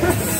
Ha ha ha!